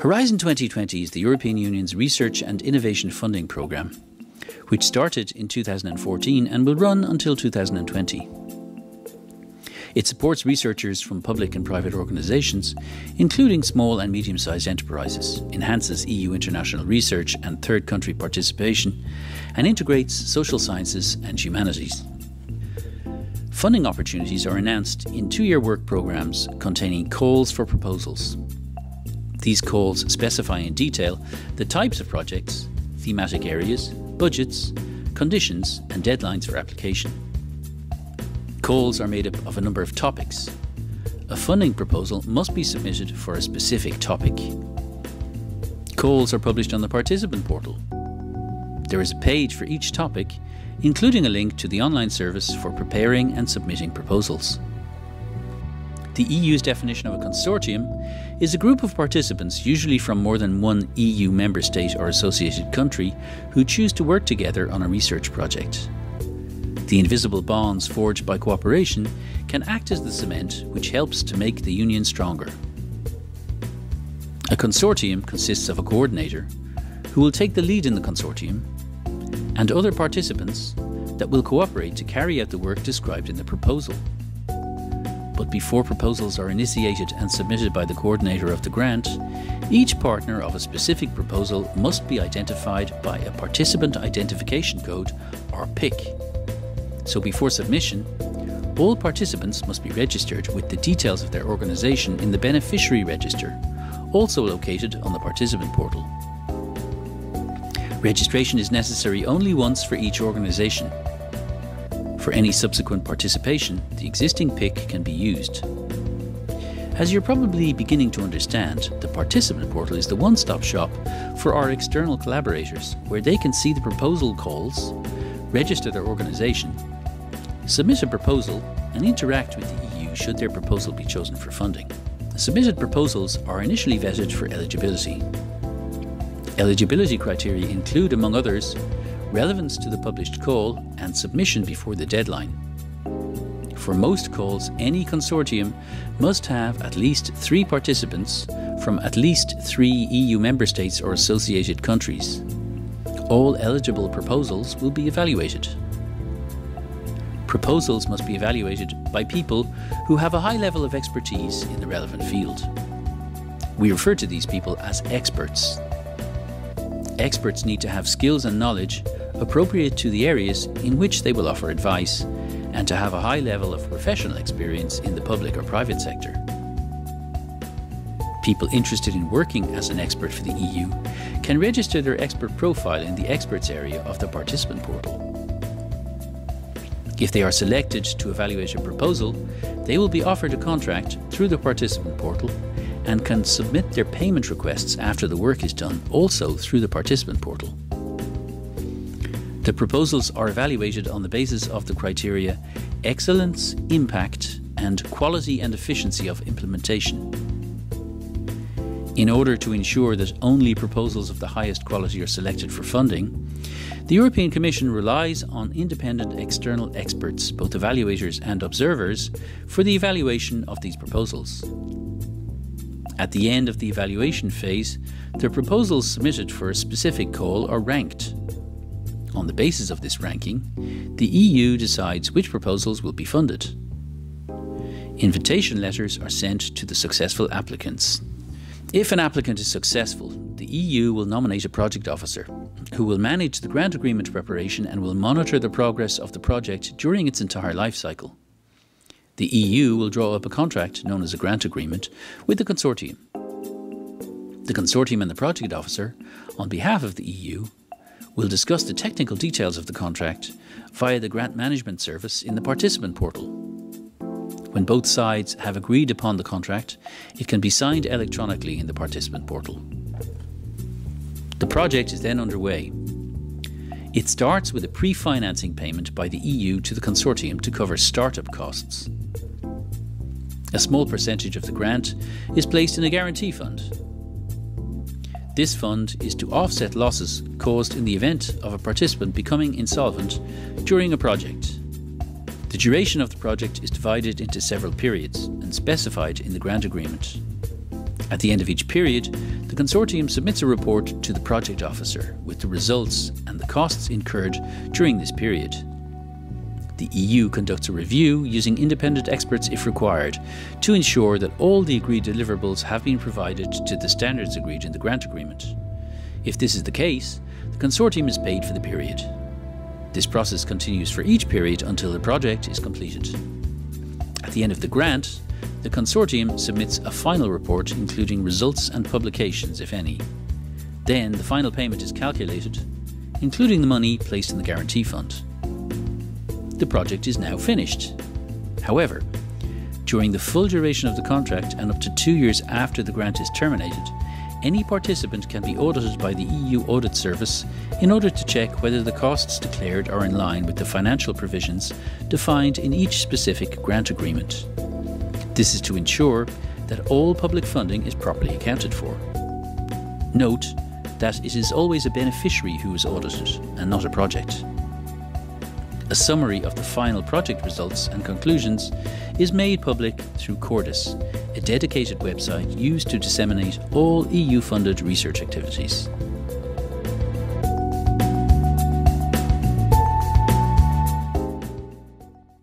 Horizon 2020 is the European Union's research and innovation funding programme, which started in 2014 and will run until 2020. It supports researchers from public and private organisations, including small and medium sized enterprises, enhances EU international research and third country participation, and integrates social sciences and humanities. Funding opportunities are announced in two year work programmes containing calls for proposals. These calls specify in detail the types of projects, thematic areas, budgets, conditions, and deadlines for application. Calls are made up of a number of topics. A funding proposal must be submitted for a specific topic. Calls are published on the participant portal. There is a page for each topic, including a link to the online service for preparing and submitting proposals. The EU's definition of a consortium is a group of participants, usually from more than one EU member state or associated country, who choose to work together on a research project. The invisible bonds forged by cooperation can act as the cement which helps to make the union stronger. A consortium consists of a coordinator, who will take the lead in the consortium, and other participants that will cooperate to carry out the work described in the proposal. But before proposals are initiated and submitted by the coordinator of the grant, each partner of a specific proposal must be identified by a Participant Identification Code, or PIC. So before submission, all participants must be registered with the details of their organisation in the beneficiary register, also located on the participant portal. Registration is necessary only once for each organisation. For any subsequent participation, the existing PIC can be used. As you're probably beginning to understand, the participant portal is the one stop shop for our external collaborators, where they can see the proposal calls, register their organisation, submit a proposal, and interact with the EU should their proposal be chosen for funding. Submitted proposals are initially vetted for eligibility. Eligibility criteria include, among others, relevance to the published call and submission before the deadline. For most calls, any consortium must have at least three participants from at least three EU member states or associated countries. All eligible proposals will be evaluated proposals must be evaluated by people who have a high level of expertise in the relevant field. We refer to these people as experts. Experts need to have skills and knowledge appropriate to the areas in which they will offer advice and to have a high level of professional experience in the public or private sector. People interested in working as an expert for the EU can register their expert profile in the experts area of the participant portal. If they are selected to evaluate a proposal, they will be offered a contract through the participant portal and can submit their payment requests after the work is done also through the participant portal. The proposals are evaluated on the basis of the criteria excellence, impact, and quality and efficiency of implementation. In order to ensure that only proposals of the highest quality are selected for funding, the European Commission relies on independent external experts, both evaluators and observers, for the evaluation of these proposals. At the end of the evaluation phase, the proposals submitted for a specific call are ranked. On the basis of this ranking, the EU decides which proposals will be funded. Invitation letters are sent to the successful applicants. If an applicant is successful, the EU will nominate a project officer who will manage the grant agreement preparation and will monitor the progress of the project during its entire life cycle. The EU will draw up a contract known as a grant agreement with the consortium. The consortium and the project officer, on behalf of the EU, will discuss the technical details of the contract via the grant management service in the participant portal. When both sides have agreed upon the contract, it can be signed electronically in the participant portal. The project is then underway. It starts with a pre financing payment by the EU to the consortium to cover startup costs. A small percentage of the grant is placed in a guarantee fund. This fund is to offset losses caused in the event of a participant becoming insolvent during a project. The duration of the project is divided into several periods and specified in the grant agreement. At the end of each period, the consortium submits a report to the project officer with the results and the costs incurred during this period. The EU conducts a review using independent experts if required to ensure that all the agreed deliverables have been provided to the standards agreed in the grant agreement. If this is the case, the consortium is paid for the period. This process continues for each period until the project is completed. At the end of the grant, the consortium submits a final report including results and publications, if any. Then the final payment is calculated, including the money placed in the guarantee fund the project is now finished. However, during the full duration of the contract and up to two years after the grant is terminated, any participant can be audited by the EU Audit Service in order to check whether the costs declared are in line with the financial provisions defined in each specific grant agreement. This is to ensure that all public funding is properly accounted for. Note that it is always a beneficiary who is audited and not a project. A summary of the final project results and conclusions is made public through Cordis, a dedicated website used to disseminate all EU funded research activities.